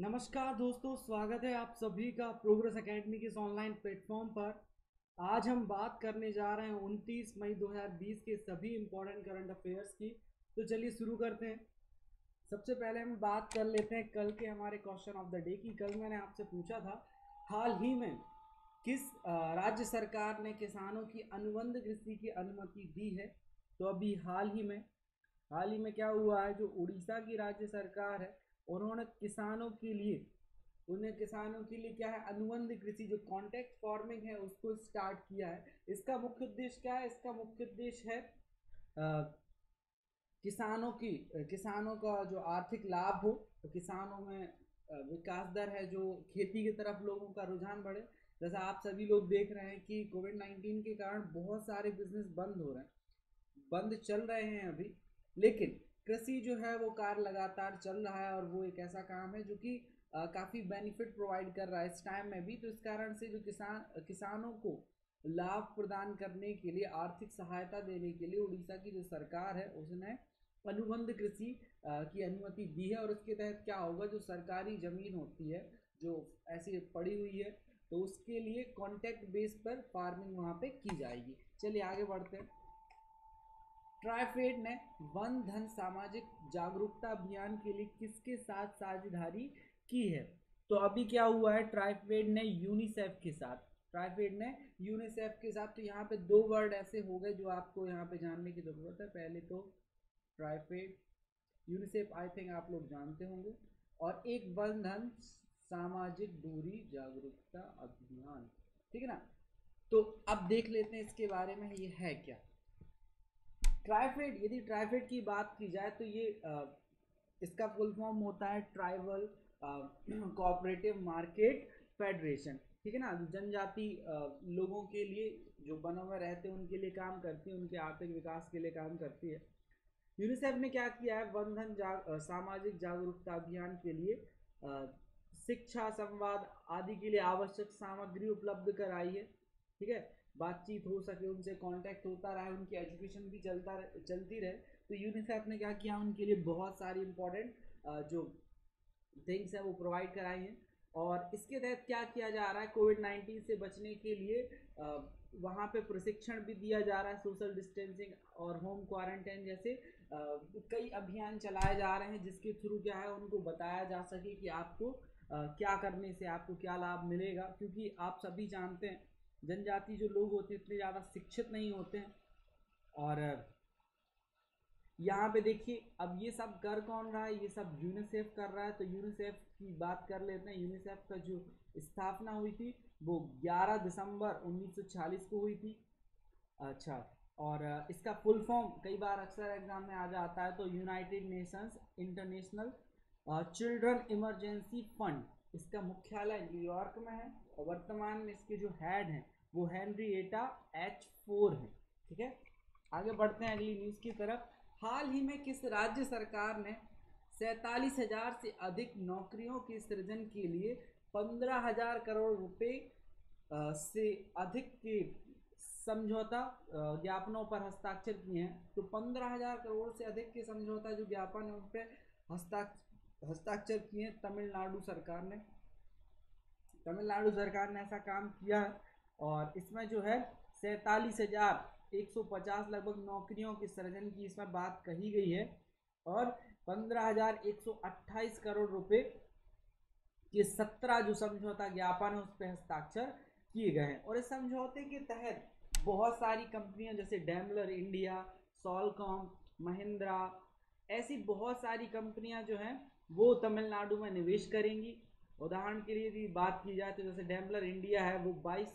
नमस्कार दोस्तों, स्वागत है आप सभी का प्रोग्रेस एकेडमी के इस ऑनलाइन प्लेटफॉर्म पर। आज हम बात करने जा रहे हैं 29 मई 2020 के सभी इम्पोर्टेंट करंट अफेयर्स की। तो चलिए शुरू करते हैं। सबसे पहले हम बात कर लेते हैं कल के हमारे क्वेश्चन ऑफ़ द डे की। कल मैंने आपसे पूछा था, हाल ही में किस राज्य सरकार ने किसानों की अनुबंध कृषि की अनुमति दी है? तो अभी हाल ही में, हाल ही में क्या हुआ है? जो उड़ीसा की राज्य सरकार है उन्होंने किसानों के लिए उन्हें किसानों के लिए क्या है? अनुबंध कृषि जो कॉन्टेक्ट फ़ार्मिंग है उसको स्टार्ट किया है। इसका मुख्य उद्देश्य क्या है? इसका मुख्य उद्देश्य है आ, किसानों की किसानों का जो आर्थिक लाभ हो तो किसानों में विकास दर है जो खेती की तरफ़ लोगों का रुझान बढ़े। जैसा आप सभी लोग देख रहे हैं कि कोविड नाइन्टीन के कारण बहुत सारे बिज़नेस बंद हो रहे हैं। बंद चल रहे हैं अभी लेकिन कृषि जो है वो कार्य लगातार चल रहा है और वो एक ऐसा काम है जो कि काफ़ी बेनिफिट प्रोवाइड कर रहा है इस टाइम में भी। तो इस कारण से जो किसान, किसानों को लाभ प्रदान करने के लिए, आर्थिक सहायता देने के लिए उड़ीसा की जो सरकार है, उसने अनुबंध कृषि की अनुमति दी है और उसके तहत क्या होगा, जो सरकारी ज़मीन होती है, जो ऐसी पड़ी हुई है तो उसके लिए कॉन्टैक्ट बेस पर फ़ार्मिंग वहाँ पे की जाएगी। चलिए आगे बढ़ते हैं। ट्राइफेड ने वन धन सामाजिक जागरूकता अभियान के लिए किसके साथ साझेदारी की है? तो अभी क्या हुआ है? ट्राइफेड ने यूनिसेफ के साथ। ट्राइफेड ने यूनिसेफ के साथ तो यहाँ पे दो वर्ड ऐसे हो गए जो आपको यहाँ पे जानने की ज़रूरत है। पहले तो ट्राइफेड, यूनिसेफ आई थिंक आप लोग जानते होंगे। और एक वन धन सामाजिक दूरी जागरूकता अभियान। ठीक है ना? तो अब देख लेते हैं इसके बारे में ये है क्या। ट्राइफेड, यदि ट्राइफेड की बात की जाए तो ये इसका फुल फॉर्म होता है ट्राइबल कोऑपरेटिव मार्केट फेडरेशन ठीक है ना? जनजाति लोगों के लिए जो बना हुआ रहते हैं, उनके लिए काम करती है, उनके आर्थिक विकास के लिए काम करती है। यूनिसेफ ने क्या किया है? बंधन जाग सामाजिक जागरूकता अभियान के लिए शिक्षा, संवाद आदि के लिए आवश्यक सामग्री उपलब्ध कराई है। ठीक है? बातचीत हो सके, उनसे कांटेक्ट होता रहे, उनकी एजुकेशन भी चलता रहे, चलती रहे। तो यूनिसेफ ने क्या किया उनके लिए बहुत सारी इंपॉर्टेंट जो थिंग्स है वो प्रोवाइड कराई हैं। और इसके तहत क्या किया जा रहा है? कोविड नाइन्टीन से बचने के लिए वहाँ पे प्रशिक्षण भी दिया जा रहा है सोशल डिस्टेंसिंग और होम क्वारंटाइन जैसे कई अभियान चलाए जा रहे हैं, जिसके थ्रू क्या है, उनको बताया जा सके कि आपको क्या करने से आपको क्या लाभ मिलेगा। क्योंकि आप सभी जानते हैं जनजाति जो लोग होते हैं, इतने ज़्यादा शिक्षित नहीं होते हैं। और, यहाँ पे देखिए, अब ये सब कर कौन रहा है? ये सब यूनिसेफ कर रहा है। तो यूनिसेफ की बात कर लेते हैं। यूनिसेफ का जो स्थापना हुई थी, वो 11 दिसंबर 1940 को हुई थी। अच्छा और, इसका फुल फॉर्म कई बार अक्सर एग्ज़ाम में आ जाता है। तो United Nations International Children Emergency Fund इसका मुख्यालय न्यूयॉर्क में है। और वर्तमान में इसके जो हेड हैं, वो एटा एच फोर है, ठीक है? आगे बढ़ते हैं अगली न्यूज़ की तरफ़। हाल ही में किस राज्य सरकार ने सैतालीस हज़ार से अधिक नौकरियों के सृजन के लिए पंद्रह हज़ार करोड़ रुपए से अधिक के समझौता ज्ञापनों पर हस्ताक्षर किए हैं। तो पंद्रह हज़ार करोड़ से अधिक के समझौता जो ज्ञापन है उन पर हस्ताक्षर हस्ताक्षर किए तमिलनाडु सरकार ने। तमिलनाडु सरकार ने ऐसा काम किया और इसमें जो है सैतालीस हज़ार एक सौ पचास लगभग नौकरियों के सृजन की इसमें बात कही गई है और पंद्रह हज़ार एक सौ अट्ठाईस करोड़ रुपए के सत्रह जो समझौता ज्ञापन है उस पर हस्ताक्षर किए गए हैं। और इस समझौते के तहत बहुत सारी कंपनियाँ जैसे डैमलर इंडिया, सॉलकॉम, महिंद्रा, ऐसी बहुत सारी कंपनियाँ जो हैं, वो तमिलनाडु में निवेश करेंगी। उदाहरण के लिए यदि बात की जाए तो जैसे डैम्बलर इंडिया है, वो बाईस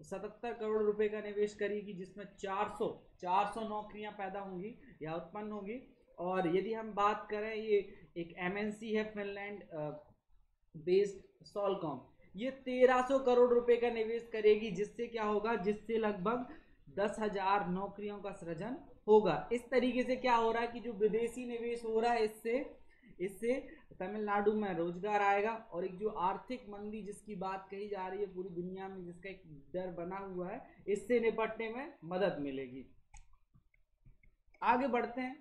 सतहत्तर करोड़ रुपए का निवेश करेगी, जिसमें 400 400 नौकरियाँ पैदा होंगी या उत्पन्न होंगी। और यदि हम बात करें, ये एक एमएनसी है फिनलैंड बेस्ड सॉलकॉम ये 1300 करोड़ रुपए का निवेश करेगी, जिससे क्या होगा, जिससे लगभग दस हज़ार नौकरियों का सृजन होगा। इस तरीके से क्या हो रहा है कि जो विदेशी निवेश हो रहा है, इससे इससे तमिलनाडु में रोज़गार आएगा और एक जो आर्थिक मंदी जिसकी बात कही जा रही है पूरी दुनिया में, जिसका एक डर बना हुआ है, इससे निपटने में मदद मिलेगी। आगे बढ़ते हैं।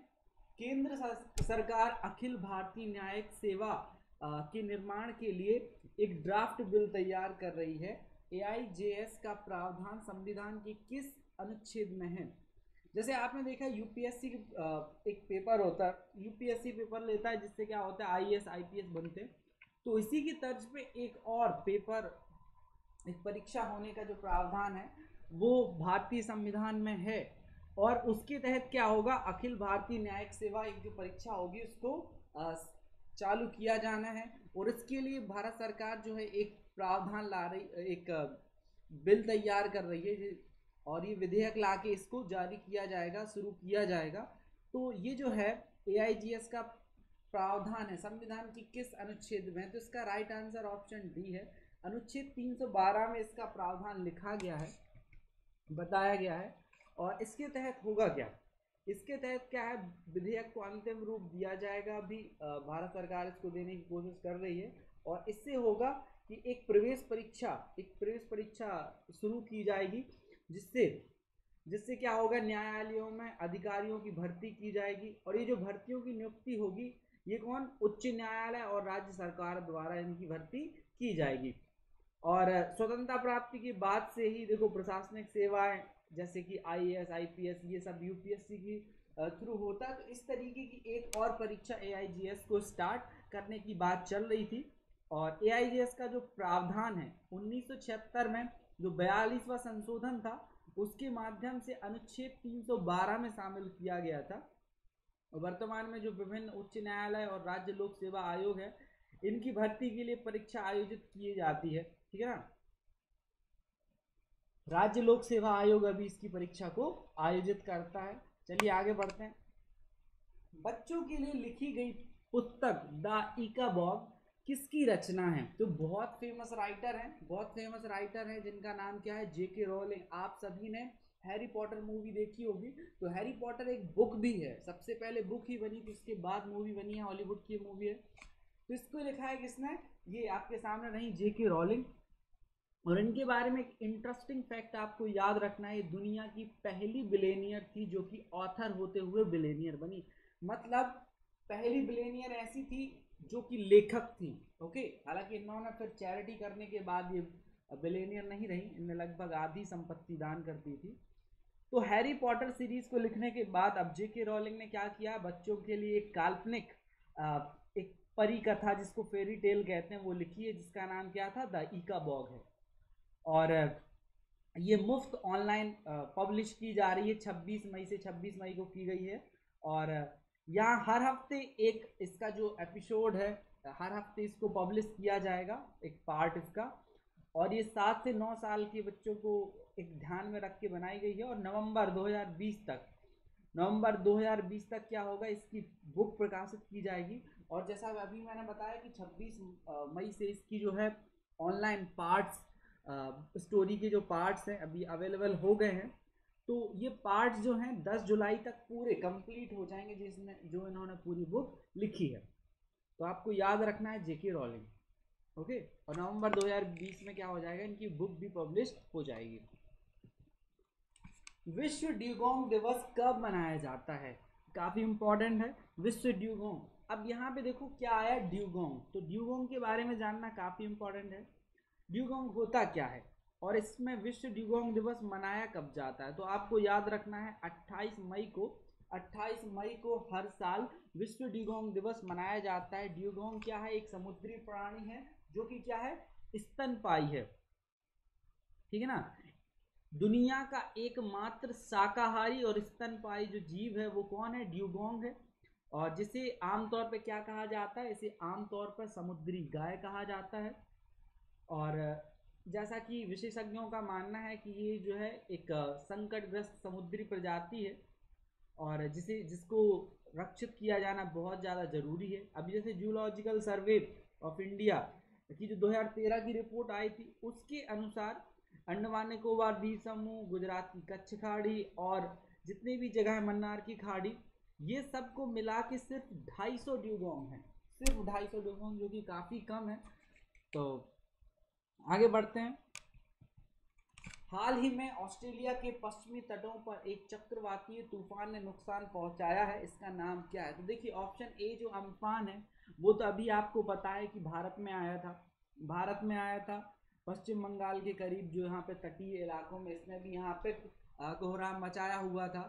केंद्र सरकार अखिल भारतीय न्यायिक सेवा के निर्माण के लिए एक ड्राफ्ट बिल तैयार कर रही है। एआईजेएस का प्रावधान संविधान के किस अनुच्छेद में है? जैसे आपने देखा यूपीएससी एक पेपर होता है। यूपीएससी पेपर लेता है, जिससे क्या होता है आईएएस आईपीएस बनते तो इसी की तर्ज पे एक और पेपर एक परीक्षा होने का जो प्रावधान है, वो भारतीय संविधान में है। और उसके तहत क्या होगा, अखिल भारतीय न्यायिक सेवा एक जो परीक्षा होगी, उसको चालू किया जाना है। और इसके लिए भारत सरकार जो है, एक प्रावधान ला रही, एक बिल तैयार कर रही है और ये विधेयक ला के इसको जारी किया जाएगा, शुरू किया जाएगा। तो ये जो है ए का प्रावधान है, संविधान की किस अनुच्छेद में तो इसका राइट आंसर ऑप्शन डी है। अनुच्छेद 312 में इसका प्रावधान लिखा गया है, बताया गया है, और इसके तहत होगा क्या? इसके तहत क्या है? विधेयक को अंतिम रूप दिया जाएगा अभी। भारत सरकार इसको देने की कोशिश कर रही है, और इससे होगा कि एक प्रवेश परीक्षा, एक प्रवेश परीक्षा शुरू की जाएगी। जिससे जिससे क्या होगा? न्यायालयों में अधिकारियों की भर्ती की जाएगी और ये जो भर्तियों की नियुक्ति होगी, ये कौन? उच्च न्यायालय और राज्य सरकार द्वारा इनकी भर्ती की जाएगी। और स्वतंत्रता प्राप्ति के बाद से ही देखो, प्रशासनिक सेवाएँ जैसे कि I S I P S ये सब यू पी एस सी की थ्रू होता तो इस तरीके की एक और परीक्षा ए आई जी एस को स्टार्ट करने की बात चल रही थी। और ए आई जी एस का जो प्रावधान है, उन्नीस सौ छिहत्तर में जो बयालीसवा संशोधन था, उसके माध्यम से अनुच्छेद 312 में शामिल किया गया था। और वर्तमान में जो विभिन्न उच्च न्यायालय और राज्य लोक सेवा आयोग है, इनकी भर्ती के लिए परीक्षा आयोजित की जाती है। ठीक है ना? राज्य लोक सेवा आयोग अभी इसकी परीक्षा को आयोजित करता है। चलिए आगे बढ़ते हैं। बच्चों के लिए लिखी गई पुस्तक द इका बॉग किसकी रचना है? तो बहुत फ़ेमस राइटर हैं, बहुत फ़ेमस राइटर हैं, जिनका नाम क्या है? जे के रोलिंग आप सभी ने हैरी पॉटर मूवी देखी होगी। तो हैरी पॉटर एक बुक भी है। सबसे पहले बुक ही बनी थी, उसके बाद मूवी बनी है हॉलीवुड की मूवी है। तो इसको लिखा है किसने? ये आपके सामने नहीं जे के रोलिंग और इनके बारे में एक इंटरेस्टिंग फैक्ट आपको याद रखना है दुनिया की पहली बिलेनियर थी जो कि ऑथर होते हुए बिलेनियर बनी। मतलब पहली बिलेनियर ऐसी थी जो कि लेखक थी ओके हालाँकि इन्होंने फिर चैरिटी करने के बाद ये बिलेनियर नहीं रही, इनने लगभग आधी संपत्ति दान कर दी थी। तो हैरी पॉटर सीरीज़ को लिखने के बाद अब जे के रॉलिंग ने क्या किया? बच्चों के लिए एक काल्पनिक एक परी कथा जिसको फेरी टेल कहते हैं, वो लिखी है, जिसका नाम क्या था? द ईका बॉग है। और ये मुफ़्त ऑनलाइन पब्लिश की जा रही है 26 मई से 26 मई को की गई है। और यहाँ हर हफ़्ते एक इसका जो एपिसोड है, हर हफ़्ते इसको पब्लिश किया जाएगा, एक पार्ट इसका। और ये सात से नौ साल के बच्चों को एक ध्यान में रख के बनाई गई है। और नवंबर 2020 तक, नवंबर 2020 तक क्या होगा, इसकी बुक प्रकाशित की जाएगी। और जैसा अभी मैंने बताया कि 26 मई से इसकी जो है ऑनलाइन पार्ट्स स्टोरी के जो पार्ट्स हैं अभी अवेलेबल हो गए हैं। तो ये पार्ट्स जो हैं 10 जुलाई तक पूरे कंप्लीट हो जाएँगे जिसने, जो इन्होंने पूरी बुक लिखी है। तो आपको याद रखना है जेके रॉलिंग ओके? और नवंबर 2020 में क्या हो जाएगा? इनकी बुक भी पब्लिश हो जाएगी। विश्व ड्यूगोंग दिवस कब मनाया जाता है? काफ़ी इंपॉर्टेंट है। विश्व ड्यूगोंग। अब यहाँ पे देखो क्या आया ड्यूगोंग। तो ड्यूगोंग के बारे में जानना काफ़ी इंपॉर्टेंट है। ड्यूगोंग होता क्या है? और इसमें विश्व ड्यूगोंग दिवस मनाया कब जाता है? तो आपको याद रखना है 28 मई को 28 मई को हर साल विश्व डिगोंग दिवस मनाया जाता है। ड्यूगोंग क्या है? एक समुद्री प्राणी है, जो कि क्या है? स्तनपाई है। ठीक है ना? दुनिया का एकमात्र शाकाहारी और स्तनपाई जो जीव है, वो कौन है? ड्यूगोंग है। और जिसे आमतौर पर क्या कहा जाता है? इसे आमतौर पर समुद्री गाय कहा जाता है। और जैसा कि विशेषज्ञों का मानना है कि ये जो है एक संकटग्रस्त समुद्री प्रजाति है और जिसे, जिसको रक्षित किया जाना बहुत ज़्यादा ज़रूरी है। अभी जैसे जूलॉजिकल सर्वे ऑफ़ इंडिया की जो 2013 की रिपोर्ट आई थी, उसके अनुसार अंडमान निकोबार द्वीप समूह गुजरात की कच्छ खाड़ी और जितनी भी जगह है मन्नार की खाड़ी, ये सबको मिला के सिर्फ़ 250 ड्यूगोंग है। सिर्फ़ 250 ड्यूगोंग जो कि काफ़ी कम है। तो आगे बढ़ते हैं। हाल ही में ऑस्ट्रेलिया के पश्चिमी तटों पर एक चक्रवातीय तूफ़ान ने नुकसान पहुँचाया है, इसका नाम क्या है? तो देखिए ऑप्शन ए जो अम्फान है, वो तो अभी आपको पता है कि भारत में आया था। भारत में आया था, पश्चिम बंगाल के करीब जो यहाँ पे तटीय इलाकों में इसने भी यहाँ पे कोहराम मचाया हुआ था।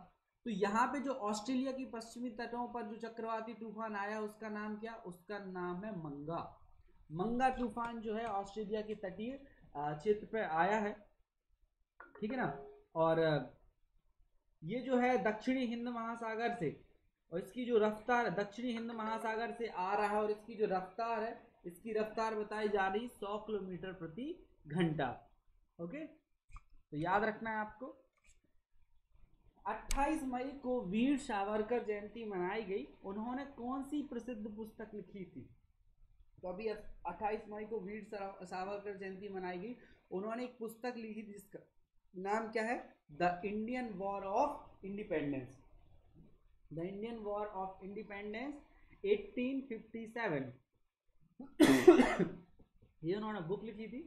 तो यहाँ पे जो ऑस्ट्रेलिया की पश्चिमी तटों पर जो चक्रवाती तूफ़ान आया, उसका नाम क्या? उसका नाम है मंगा। मंगा तूफ़ान जो है ऑस्ट्रेलिया के तटीय क्षेत्र पर आया है। ठीक है ना? और ये जो है दक्षिणी हिंद महासागर से, और इसकी जो रफ्तार, दक्षिणी हिंद महासागर से आ रहा है और इसकी जो रफ्तार है, इसकी रफ्तार बताई जा रही सौ किलोमीटर प्रति घंटा। ओके? तो याद रखना है आपको। 28 मई को वीर सावरकर जयंती मनाई गई। उन्होंने कौन सी प्रसिद्ध पुस्तक लिखी थी? तो अभी 28 मई को वीर सावरकर जयंती मनाई गई उन्होंने एक पुस्तक लिखी जिसका नाम क्या है? The Indian War of Independence the Indian War of Independence 1857 ये उन्होंने बुक लिखी थी।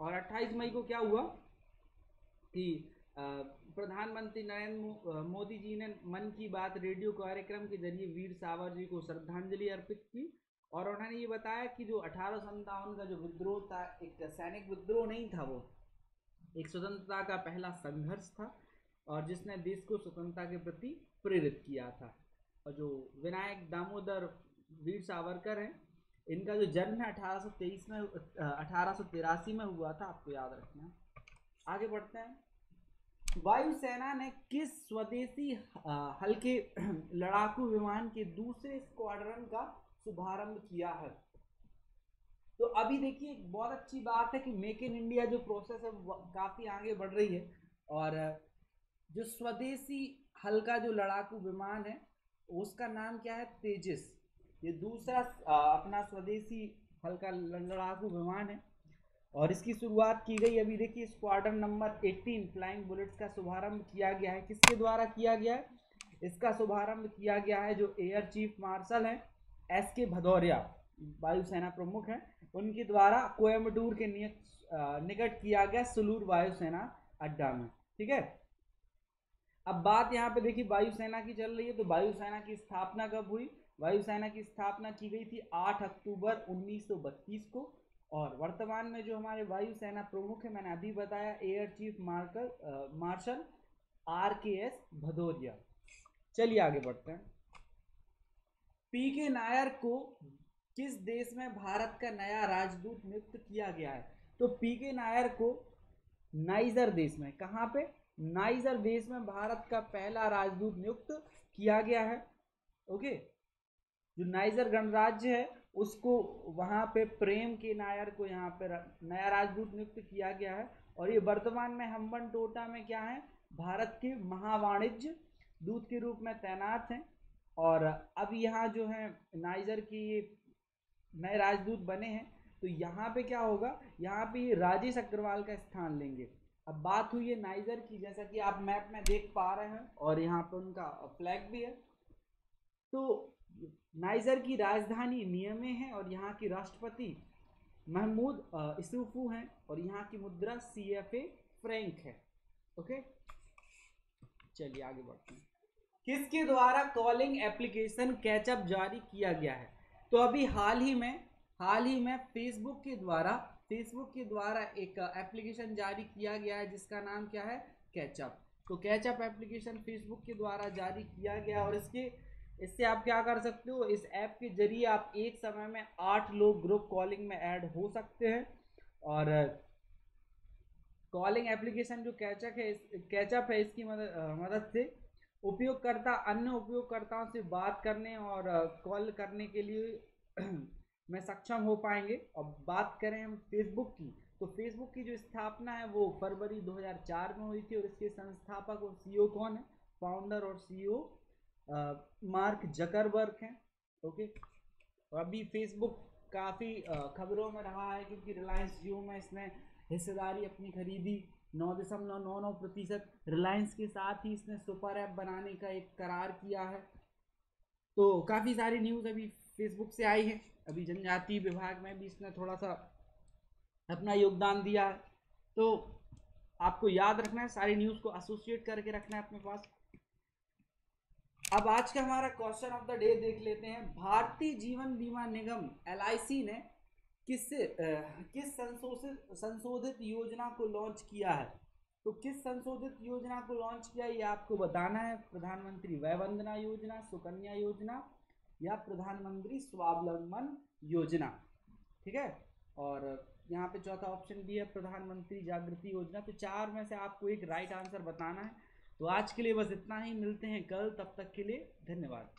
और 28 मई को क्या हुआ? कि प्रधानमंत्री नरेंद्र मोदी जी ने मन की बात रेडियो कार्यक्रम के ज़रिए वीर सावर जी को श्रद्धांजलि अर्पित की। और उन्होंने ये बताया कि जो अठारह का जो विद्रोह था, एक सैनिक विद्रोह नहीं था वो। एक स्वतंत्रता का पहला संघर्ष था और जिसने देश को स्वतंत्रता के प्रति प्रेरित किया था। और जो विनायक दामोदर वीर सावरकर हैं, इनका जो जन्म है अठारह सौ तेईस में, अठारह सौ तिरासी में हुआ था, आपको याद रखना आगे बढ़ते हैं। वायुसेना ने किस स्वदेशी हल्के, लड़ाकू विमान के दूसरे स्क्वाड्रन का शुभारंभ किया है। तो अभी देखिए बहुत अच्छी बात है कि मेक इन इंडिया जो प्रोसेस है काफ़ी आगे बढ़ रही है और जो स्वदेशी हल्का जो लड़ाकू विमान है, उसका नाम क्या है? तेजस। ये दूसरा अपना स्वदेशी हल्का लड़ाकू विमान है और इसकी शुरुआत की गई अभी देखिए स्क्वाडन नंबर 18 फ्लाइंग बुलेट्स का शुभारंभ किया गया है। किसके द्वारा किया गया है? इसका शुभारंभ किया गया है जो एयर चीफ मार्शल हैं। एस के भदौरिया वायुसेना प्रमुख हैं। उनके द्वारा कोयम्बटूर के निकट किया गया सुलूर वायुसेना अड्डा में। ठीक है? अब बात यहाँ पे देखिए वायुसेना की चल रही है तो वायुसेना की स्थापना कब हुई? वायुसेना की स्थापना की गई थी 8 अक्टूबर 1932 को। और वर्तमान में जो हमारे वायुसेना प्रमुख है, मैंने अभी बताया, air chief Markle marshal R K S Bhadauria. चलिए आगे बढ़ते हैं। पी के नायर को किस देश में भारत का नया राजदूत नियुक्त किया गया है? तो पी के नायर को नाइजर देश में, कहाँ पे? नाइजर देश में भारत का पहला राजदूत नियुक्त किया गया है। ओके? जो नाइजर गणराज्य है, उसको वहाँ पे प्रेम के नायर को यहाँ पे नया राजदूत नियुक्त किया गया है। और ये वर्तमान में हम्बन टोटा में क्या है? भारत के महावाणिज्य दूत के रूप में तैनात हैं। और अब यहाँ जो है नाइजर की नए राजदूत बने हैं तो यहाँ पे क्या होगा? यहाँ पे राजेश अग्रवाल का स्थान लेंगे। अब बात हुई है नाइजर की, जैसा कि आप मैप में देख पा रहे हैं, और यहाँ पे उनका फ्लैग भी है। तो नाइजर की राजधानी नियमे है, और यहाँ की राष्ट्रपति महमूद इसरूफू हैं, और यहाँ की मुद्रा सी एफ़ ए फ्रैंक है। ओके? चलिए आगे बढ़ते हैं। किसके द्वारा कॉलिंग एप्लीकेशन कैचअप जारी किया गया है? तो अभी हाल ही में, हाल ही में फेसबुक के द्वारा फेसबुक के द्वारा एक एप्लीकेशन जारी किया गया है, जिसका नाम क्या है? कैचअप। तो कैचअप एप्लीकेशन फेसबुक के द्वारा जारी किया गया और इसके, इससे आप क्या कर सकते हो? इस ऐप के ज़रिए आप एक समय में आठ लोग ग्रुप कॉलिंग में ऐड हो सकते हैं। और कॉलिंग एप्लीकेशन जो कैचअप है कैचअप है, इसकी मदद मदद से उपयोगकर्ता, अन्य उपयोगकर्ताओं से बात करने और कॉल करने के लिए में सक्षम हो पाएँगे। और बात करें हम फेसबुक की। तो फेसबुक की जो स्थापना है, वो फरवरी 2004 में हुई थी और इसके संस्थापक और सीईओ कौन है? फाउंडर और सीईओ मार्क जकरबर्ग हैं, ओके? और अभी फेसबुक काफ़ी खबरों में रहा है क्योंकि रिलायंस जियो में इसने हिस्सेदारी अपनी खरीदी। नौ दशमलव नौ नौ प्रतिशत रिलायंस के साथ ही इसने सुपर ऐप बनाने का एक करार किया है। तो काफ़ी सारी न्यूज़ अभी फेसबुक से आई है। अभी जनजातीय विभाग में भी इसने थोड़ा सा अपना योगदान दिया है। तो आपको याद रखना है, सारी न्यूज़ को एसोसिएट करके रखना है अपने पास। अब आज का हमारा क्वेश्चन ऑफ़ द डे देख लेते हैं। भारतीय जीवन बीमा निगम LIC ने किस किस संशोधित योजना को लॉन्च किया है? तो किस संशोधित योजना को लॉन्च किया ये आपको बताना है। प्रधानमंत्री वय वंदना योजना, सुकन्या योजना या प्रधानमंत्री स्वावलंबन योजना। ठीक है? और यहाँ पे चौथा ऑप्शन भी है, प्रधानमंत्री जागृति योजना। तो चार में से आपको एक राइट आंसर बताना है। तो आज के लिए बस इतना ही। मिलते हैं कल। तब तक के लिए धन्यवाद।